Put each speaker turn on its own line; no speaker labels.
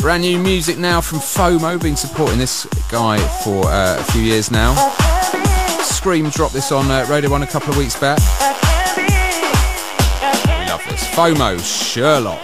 Brand new music now from Foamo, been supporting this guy for uh, a few years now. Skream dropped this on uh, Radio 1 a couple of weeks back. We love this. Foamo, Sherlock.